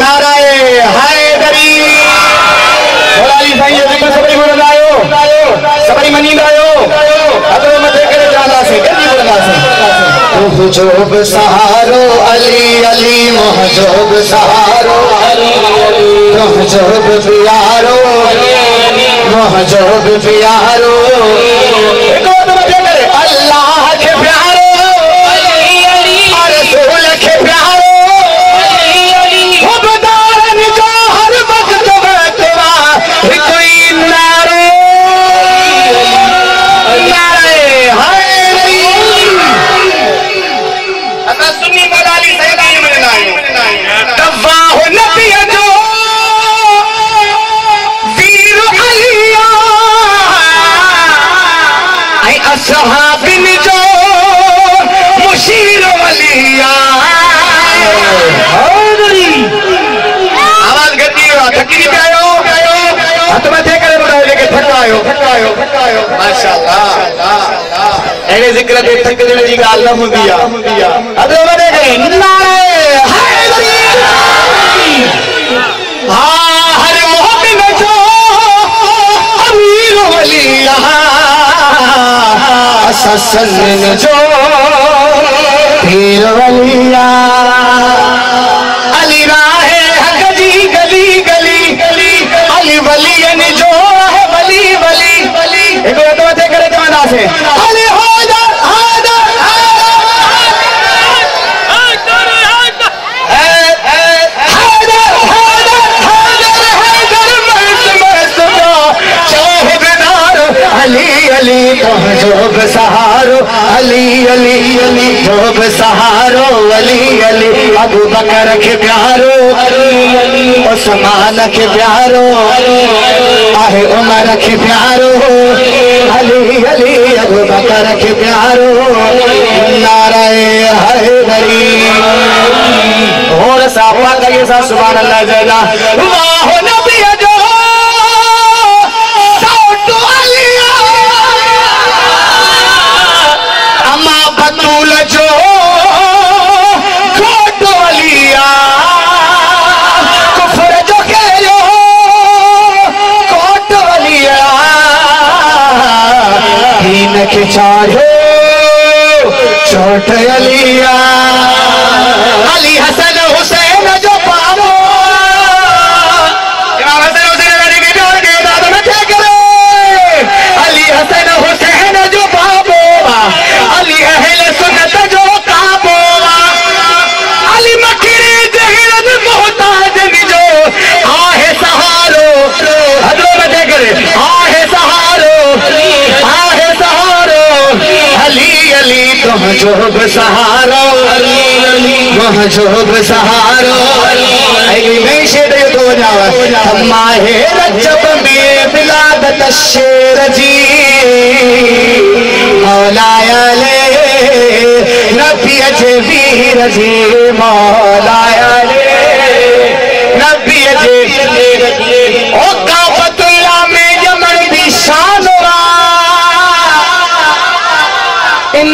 نارائي هيدري ٿورائي سائين جو ذڪر سڀئي ٻڌندا آهيو سڀئي مڃيندا آهيو هٿو مٿي ڪري چونداسين گڏجي ٻڌنداسين منهنجو به سهارو علي علي منهنجو به سهارو علي علي منهنجو به پيارو منهنجو به پيارو ۽ اسهابن جو مشير وليا آواز گهٽي ويو آهي ٿڪجي پيا آهيو هٿ مٿي ڪري ٻڌايو جيڪي ٿڪا آهيو ٿڪا آهيو ٿڪا آهيو ماشائلاهه اهڙي ذڪر تي ٿڪجڻ جي ڳالهه نه هوندي آهي هٿ مٿي ڪري ناري هيدري ها वलिया علي به سهارو علي علي علي جو سهارو علي علي ابو بڪر کي پيارو اسمان کي پيارو آهي عمر کي پيارو علي علي ابو بڪر کي پيارو نارائي هيدري. اور سافا ڪرئي سا سڀان الله جلا واهه चोट अलिया علي تجهو به سهارو تجهو به سهارو علي ۾ شير جو تو وڃاو ماهي رجب ۾ بلادت شير جي مولايا لي نبيءَ جي وير جي مولايا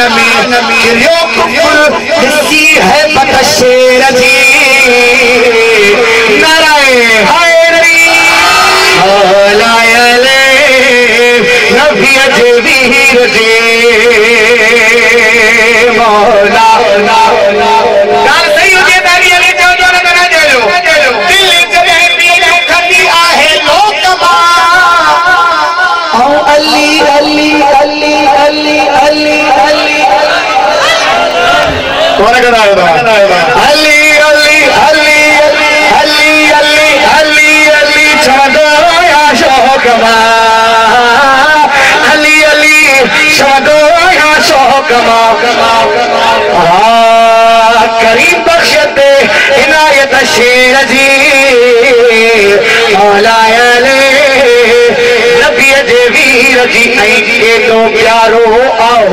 आन में गिरियो कुफर हिस्सी है बतशेर जी? नरे हैरी हलायले, नबी जे। वीर जे मौला। ಒರಗನಾಳದ ಅಲ್ಲಿ ಅಲ್ಲಿ ಅಲ್ಲಿ ಅಲ್ಲಿ ಅಲ್ಲಿ ಅಲ್ಲಿ ಅಲ್ಲಿ ಕ್ಷಮದಯ ಶೋಕಮ ಅಲ್ಲಿ ಅಲ್ಲಿ ಕ್ಷಮದಯ ಶೋಕಮ करीब बख्शते इनायत शेर जी मौलायले नबी जे वीर जी ऐं केॾो प्यारो आओ